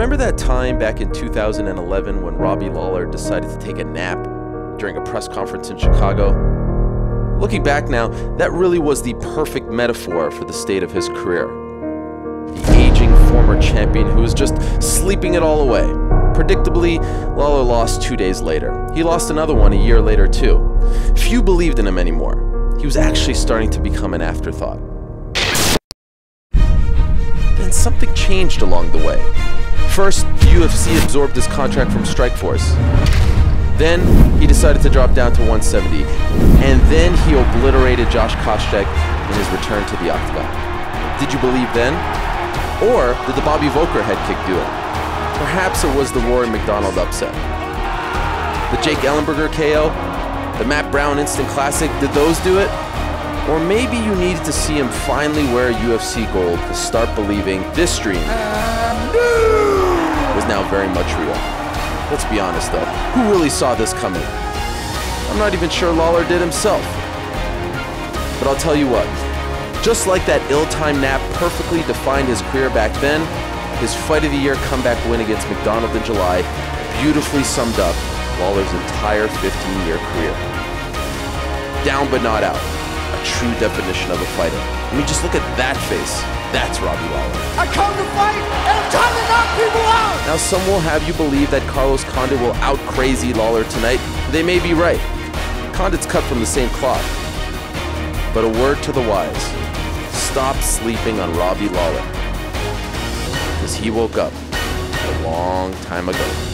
Remember that time back in 2011 when Robbie Lawler decided to take a nap during a press conference in Chicago? Looking back now, that really was the perfect metaphor for the state of his career. The aging former champion who was just sleeping it all away. Predictably, Lawler lost two days later. He lost another one a year later, too. Few believed in him anymore. He was actually starting to become an afterthought. Then something changed along the way. First, UFC absorbed his contract from Strikeforce. Then, he decided to drop down to 170. And then he obliterated Josh Koscheck in his return to the octagon. Did you believe then? Or did the Bobby Voelker head kick do it? Perhaps it was the Rory MacDonald upset. The Jake Ellenberger KO? The Matt Brown Instant Classic? Did those do it? Or maybe you needed to see him finally wear UFC gold to start believing this dream um, was now very much real. Let's be honest though, who really saw this coming? I'm not even sure Lawler did himself. But I'll tell you what, just like that ill-timed nap perfectly defined his career back then, his Fight of the Year comeback win against MacDonald in July beautifully summed up Lawler's entire 15-year career. Down but not out. A true definition of a fighter. I mean, just look at that face. That's Robbie Lawler. I come to fight, and I'm trying to knock people out! Now, some will have you believe that Carlos Condit will out-crazy Lawler tonight. They may be right. Condit's cut from the same cloth. But a word to the wise. Stop sleeping on Robbie Lawler. Because he woke up a long time ago.